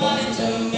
wanted to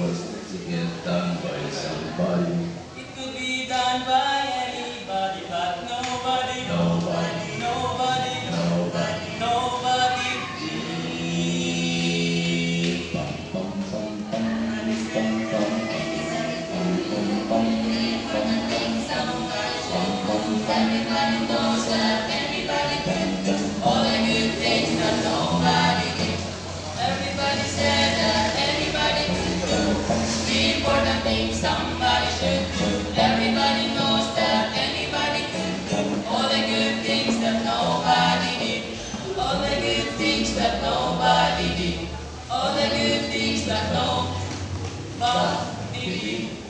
was done by somebody. It could be done by important thing somebody should do. Everybody knows that anybody can do all the good things that nobody did. All the good things that nobody did. All the good things that nobody did.